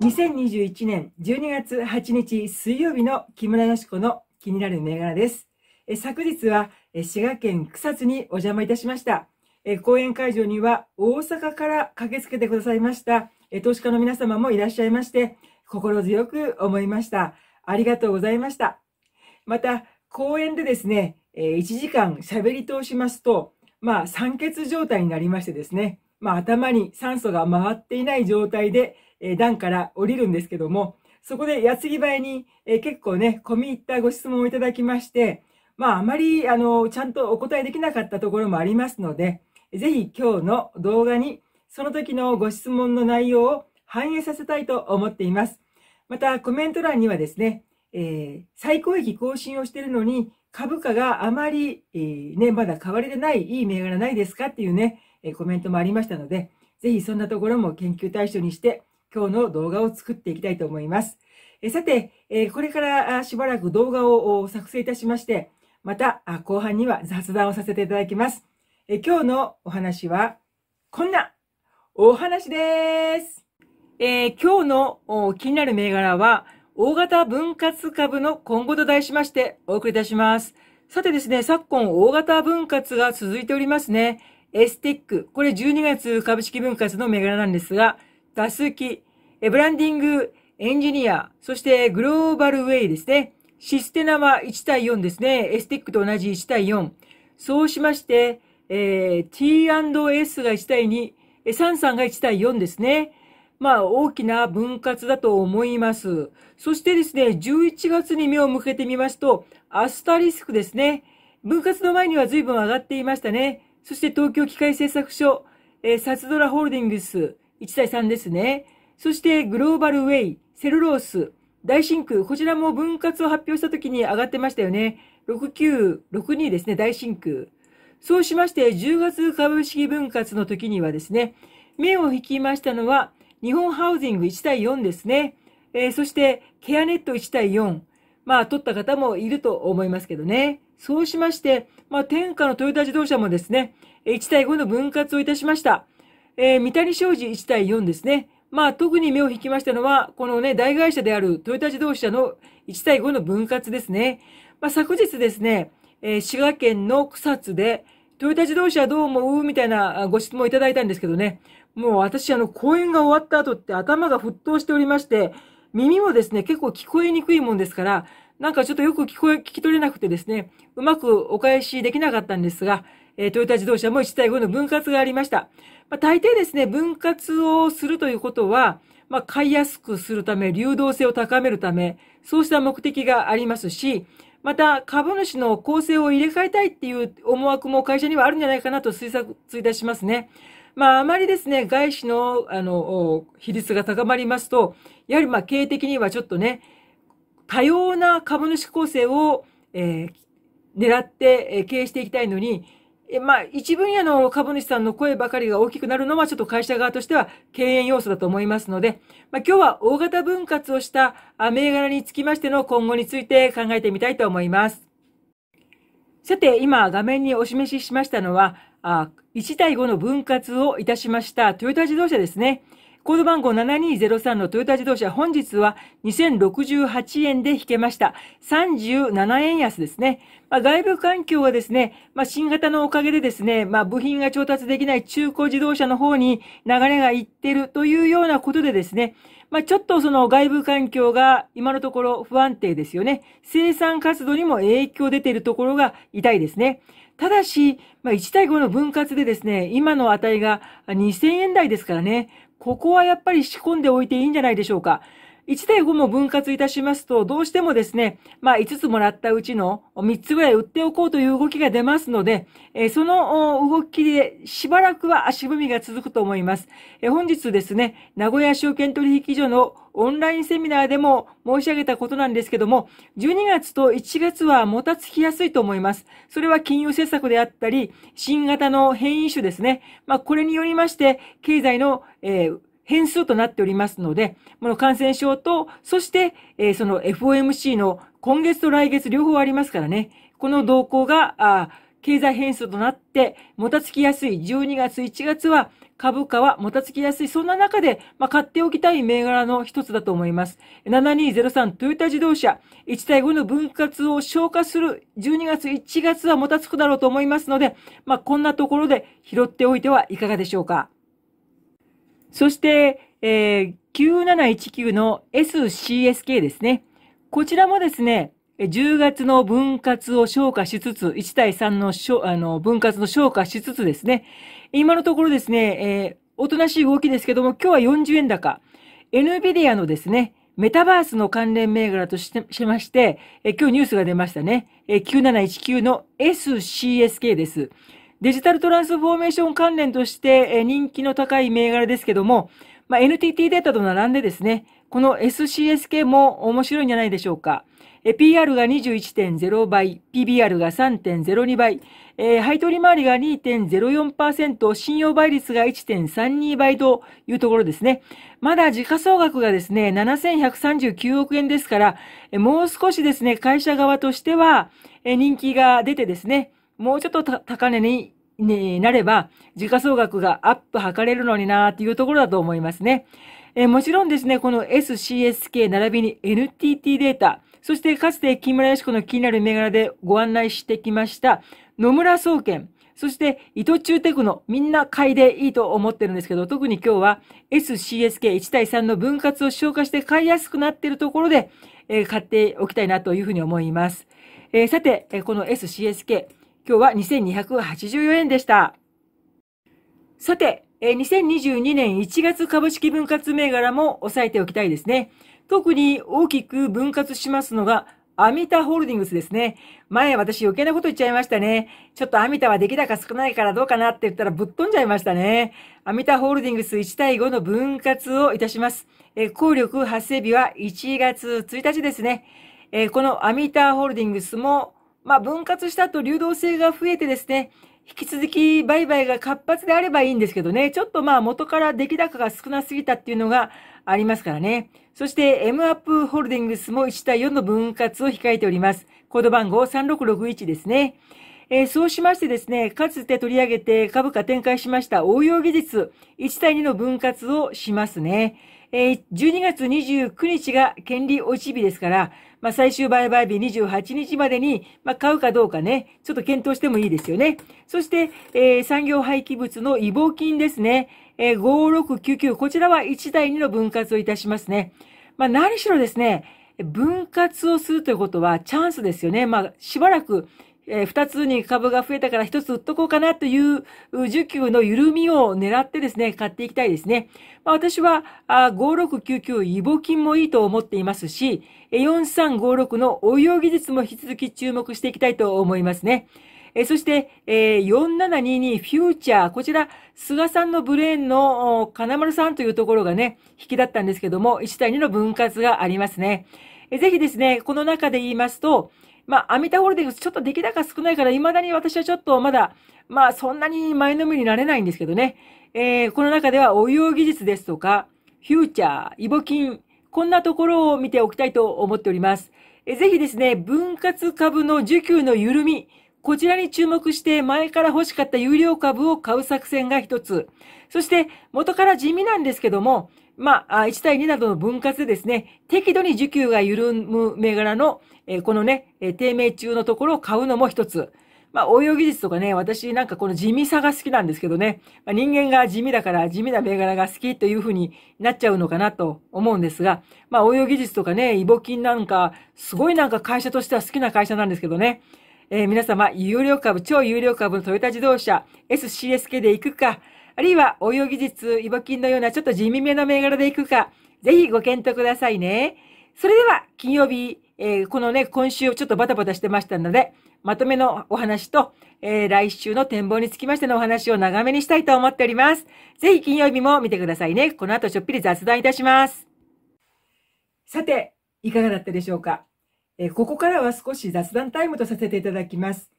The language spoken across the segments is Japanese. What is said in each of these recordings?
2021年12月8日水曜日の木村よしこの気になる銘柄です。え昨日は滋賀県草津にお邪魔いたしました。え講演会場には大阪から駆けつけてくださいましたえ投資家の皆様もいらっしゃいまして心強く思いました。ありがとうございました。また、講演でですね、1時間喋り通しますと、まあ、酸欠状態になりましてですね、まあ、頭に酸素が回っていない状態で、え段から降りるんですけども、そこで矢継ぎ早に、え結構ね、込み入ったご質問をいただきまして、まあ、あまり、あの、ちゃんとお答えできなかったところもありますので、ぜひ今日の動画に、その時のご質問の内容を反映させたいと思っています。また、コメント欄にはですね、えー、最高益更新をしているのに、株価があまり、えー、ね、まだ変わりでない、いい銘柄ないですかっていうね、え、コメントもありましたので、ぜひそんなところも研究対象にして、今日の動画を作っていきたいと思います。えさて、えこれからしばらく動画を作成いたしまして、また後半には雑談をさせていただきます。え今日のお話は、こんなお話です。えー、今日の気になる銘柄は、大型分割株の今後と題しましてお送りいたします。さてですね、昨今大型分割が続いておりますね。エスティック。これ12月株式分割の銘柄なんですが、多数機、ブランディング、エンジニア、そしてグローバルウェイですね。システナは1対4ですね。エスティックと同じ1対4。そうしまして、えー、T&S が1対2、サンサンが1対4ですね。まあ、大きな分割だと思います。そしてですね、11月に目を向けてみますと、アスタリスクですね。分割の前には随分上がっていましたね。そして東京機械製作所、えー、サツドラホールディングス、1対3ですね。そしてグローバルウェイ、セルロース、大真空、こちらも分割を発表した時に上がってましたよね。6962ですね、大真空。そうしまして、10月株式分割の時にはですね、目を引きましたのは、日本ハウジング1対4ですね。えー、そして、ケアネット1対4。まあ、取った方もいると思いますけどね。そうしまして、まあ、天下のトヨタ自動車もですね、1対5の分割をいたしました。えー、三谷商事1対4ですね。まあ、特に目を引きましたのは、このね、大会社であるトヨタ自動車の1対5の分割ですね。まあ、昨日ですね、えー、滋賀県の草津で、トヨタ自動車どう思うみたいなご質問いただいたんですけどね。もう私、あの、講演が終わった後って頭が沸騰しておりまして、耳もですね、結構聞こえにくいもんですから、なんかちょっとよく聞こえ、聞き取れなくてですね、うまくお返しできなかったんですが、え、トヨタ自動車も1対5の分割がありました。まあ、大抵ですね、分割をするということは、まあ、買いやすくするため、流動性を高めるため、そうした目的がありますし、また、株主の構成を入れ替えたいっていう思惑も会社にはあるんじゃないかなと推察いたしますね。まあ、あまりですね、外資の、あの、比率が高まりますと、やはりまあ、経営的にはちょっとね、多様な株主構成を、えー、狙って、経営していきたいのに、えまあ、一分野の株主さんの声ばかりが大きくなるのはちょっと会社側としては敬遠要素だと思いますので、まあ、今日は大型分割をしたあ銘柄につきましての今後について考えてみたいと思います。さて、今画面にお示ししましたのは、あ1対5の分割をいたしましたトヨタ自動車ですね。コード番号7203のトヨタ自動車、本日は2068円で引けました。37円安ですね。まあ、外部環境はですね、まあ、新型のおかげでですね、まあ、部品が調達できない中古自動車の方に流れがいってるというようなことでですね、ま、ちょっとその外部環境が今のところ不安定ですよね。生産活動にも影響出ているところが痛いですね。ただし、まあ、1対5の分割でですね、今の値が2000円台ですからね、ここはやっぱり仕込んでおいていいんじゃないでしょうか。1対5も分割いたしますと、どうしてもですね、まあ5つもらったうちの3つぐらい売っておこうという動きが出ますので、その動きでしばらくは足踏みが続くと思います。本日ですね、名古屋証券取引所のオンラインセミナーでも申し上げたことなんですけども、12月と1月はもたつきやすいと思います。それは金融政策であったり、新型の変異種ですね。まあこれによりまして、経済の、えー変数となっておりますので、この感染症と、そして、えー、その FOMC の今月と来月両方ありますからね、この動向が、経済変数となって、もたつきやすい12月、1月は株価はもたつきやすい。そんな中で、まあ、買っておきたい銘柄の一つだと思います。7203トヨタ自動車、1対5の分割を消化する12月、1月はもたつくだろうと思いますので、まあ、こんなところで拾っておいてはいかがでしょうか。そして、えー、9719の SCSK ですね。こちらもですね、10月の分割を消化しつつ、1対3のあの分割の消化しつつですね、今のところですね、えー、おとなしい動きですけども、今日は40円高。NVIDIA のですね、メタバースの関連銘柄としてしまして、え今日ニュースが出ましたね。え9719の SCSK です。デジタルトランスフォーメーション関連として人気の高い銘柄ですけども、まあ、NTT データと並んでですね、この SCSK も面白いんじゃないでしょうか。PR が21.0倍、PBR が3.02倍、えー、配当利回りが2.04%、信用倍率が1.32倍というところですね。まだ時価総額がですね、7139億円ですから、もう少しですね、会社側としては、人気が出てですね、もうちょっと高値にになれば、時価総額がアップ図れるのになーっていうところだと思いますね。えー、もちろんですね、この SCSK 並びに NTT データ、そしてかつて木村義子の気になる銘柄でご案内してきました野村総研、そして伊藤忠テクノ、みんな買いでいいと思ってるんですけど、特に今日は SCSK1 対3の分割を消化して買いやすくなっているところで、えー、買っておきたいなというふうに思います。えー、さて、この SCSK、今日は2284円でした。さて、え2022年1月株式分割銘柄も押さえておきたいですね。特に大きく分割しますのが、アミタホールディングスですね。前私余計なこと言っちゃいましたね。ちょっとアミタは出来高少ないからどうかなって言ったらぶっ飛んじゃいましたね。アミタホールディングス1対5の分割をいたします。え効力発生日は1月1日ですね。えこのアミタホールディングスも、まあ、分割した後流動性が増えてですね、引き続き売買が活発であればいいんですけどね、ちょっとまあ元から出来高が少なすぎたっていうのがありますからね。そして M アップホールディングスも1対4の分割を控えております。コード番号3661ですね。えー、そうしましてですね、かつて取り上げて株価展開しました応用技術1対2の分割をしますね。え、12月29日が権利落ち日ですから、まあ、最終売買日28日までに、まあ、買うかどうかね、ちょっと検討してもいいですよね。そして、えー、産業廃棄物の違募金ですね。えー、5699、こちらは1対2の分割をいたしますね。まあ、何しろですね、分割をするということはチャンスですよね。まあ、しばらくえー、2つに株が増えたから1つ売っとこうかなという需給の緩みを狙ってですね、買っていきたいですね。まあ、私はあ5699イボ金もいいと思っていますし、4356の応用技術も引き続き注目していきたいと思いますね。えそして、えー、4722フューチャー。こちら、菅さんのブレーンの金丸さんというところがね、引きだったんですけども、1対2の分割がありますね。えぜひですね、この中で言いますと、まあ、アミタホールディングスちょっと出来高少ないから、未だに私はちょっとまだ、まあ、そんなに前のめりになれないんですけどね。えー、この中では応用技術ですとか、フューチャー、イボ金、こんなところを見ておきたいと思っております。えぜひですね、分割株の需給の緩み、こちらに注目して前から欲しかった有料株を買う作戦が一つ。そして、元から地味なんですけども、まあ、1対2などの分割でですね、適度に需給が緩む銘柄の、えこのね、低迷中のところを買うのも一つ。まあ、応用技術とかね、私なんかこの地味さが好きなんですけどね、まあ、人間が地味だから地味な銘柄が好きというふうになっちゃうのかなと思うんですが、まあ、応用技術とかね、イボ金なんか、すごいなんか会社としては好きな会社なんですけどね、えー、皆様、有料株、超有料株のトヨタ自動車、SCSK で行くか、あるいは応用技術、イボ金のようなちょっと地味めの銘柄で行くか、ぜひご検討くださいね。それでは、金曜日、えー、このね、今週ちょっとバタバタしてましたので、まとめのお話と、えー、来週の展望につきましてのお話を長めにしたいと思っております。ぜひ金曜日も見てくださいね。この後ちょっぴり雑談いたします。さて、いかがだったでしょうか、えー、ここからは少し雑談タイムとさせていただきます。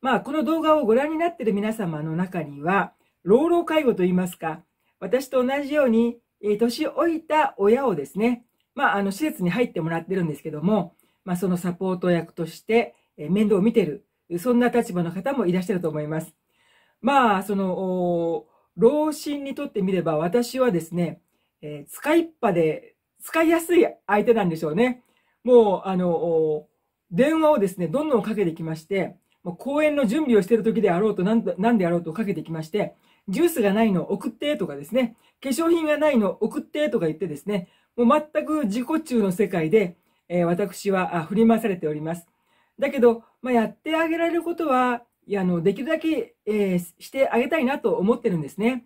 まあ、この動画をご覧になっている皆様の中には、老老介護といいますか、私と同じように、えー、年老いた親をですね、まあ、あの、施設に入ってもらってるんですけども、まあ、そのサポート役として、え面倒を見てるそんな立場の方もいらっしゃると思います。まあ、その、老人にとってみれば私はですね、えー、使いっぱで使いやすい相手なんでしょうね。もう、あの、電話をですね、どんどんかけてきまして、もう公演の準備をしている時であろうと、なんであろうとかけてきまして、ジュースがないの送ってとかですね、化粧品がないの送ってとか言ってですね、もう全く自己中の世界で、えー、私は振り回されております。だけど、まあ、やってあげられることは、あの、できるだけ、えー、してあげたいなと思ってるんですね。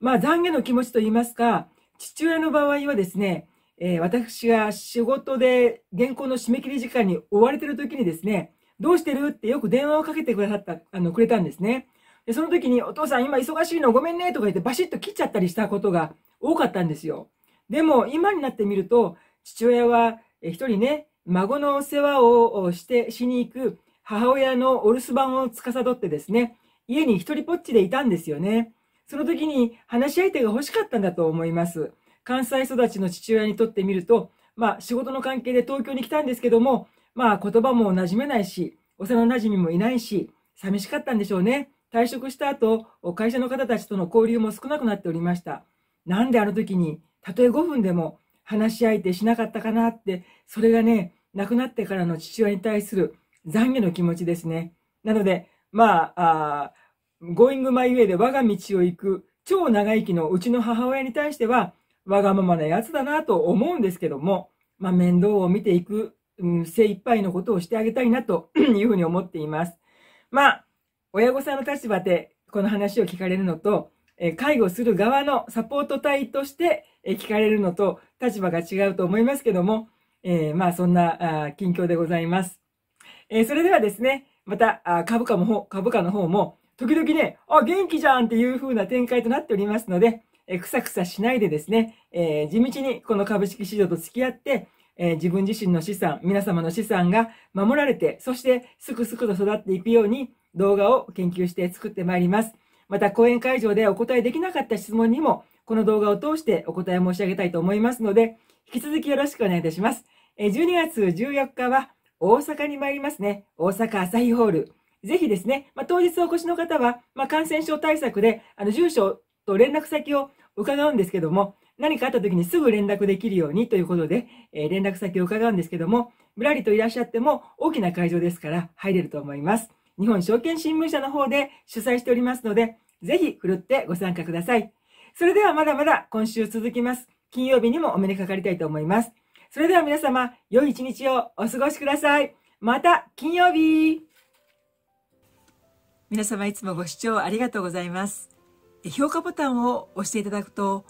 まあ、懺悔の気持ちと言いますか、父親の場合はですね、えー、私が仕事で原稿の締め切り時間に追われてる時にですね、どうしてるってよく電話をかけてくださった、あの、くれたんですね。で、その時に、お父さん今忙しいのごめんねとか言ってバシッと切っちゃったりしたことが多かったんですよ。でも、今になってみると、父親は一人ね、孫の世話をして、しに行く母親のお留守番を司ってですね、家に一人ぽっちでいたんですよね。その時に話し相手が欲しかったんだと思います。関西育ちの父親にとってみると、まあ仕事の関係で東京に来たんですけども、まあ言葉も馴染めないし、幼馴染もいないし、寂しかったんでしょうね。退職した後、会社の方たちとの交流も少なくなっておりました。なんであの時に、たとえ5分でも話し相手しなかったかなって、それがね、亡くなってからの父親に対する懺悔の気持ちですね。なので、まあ、あ going my way で我が道を行く超長生きのうちの母親に対しては、わがままなやつだなと思うんですけども、まあ、面倒を見ていく、うん、精一杯のことをしてあげたいなというふうに思っています。まあ、親御さんの立場でこの話を聞かれるのと、え介護する側のサポート隊としてえ聞かれるのと立場が違うと思いますけども、えー、まあそんなあ近況でございます。えー、それではですね、またあ株価も株価の方も時々ね、あ、元気じゃんっていう風な展開となっておりますので、えくさくさしないでですね、えー、地道にこの株式市場と付き合って、え、自分自身の資産、皆様の資産が守られて、そしてすくすくと育っていくように動画を研究して作ってまいります。また講演会場でお答えできなかった質問にも、この動画を通してお答え申し上げたいと思いますので、引き続きよろしくお願いいたします。え、12月14日は大阪に参りますね。大阪朝日ホール。ぜひですね、まあ、当日お越しの方は、まあ、感染症対策で、あの、住所と連絡先を伺うんですけども、何かあった時にすぐ連絡できるようにということで、えー、連絡先を伺うんですけども、ぶらりといらっしゃっても大きな会場ですから入れると思います。日本証券新聞社の方で主催しておりますので、ぜひふるってご参加ください。それではまだまだ今週続きます。金曜日にもお目にかかりたいと思います。それでは皆様、良い一日をお過ごしください。また金曜日皆様いつもご視聴ありがとうございます。評価ボタンを押していただくと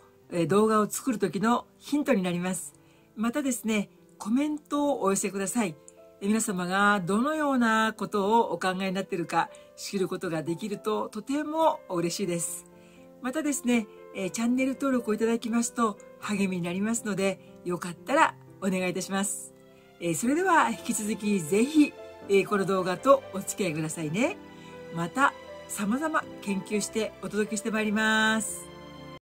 動画を作る時のヒントになります。またですね、コメントをお寄せください。皆様がどのようなことをお考えになっているか知ることができるととても嬉しいです。またですね、チャンネル登録をいただきますと励みになりますので、よかったらお願いいたします。それでは引き続きぜひこの動画とお付き合いくださいね。また様々研究してお届けしてまいります。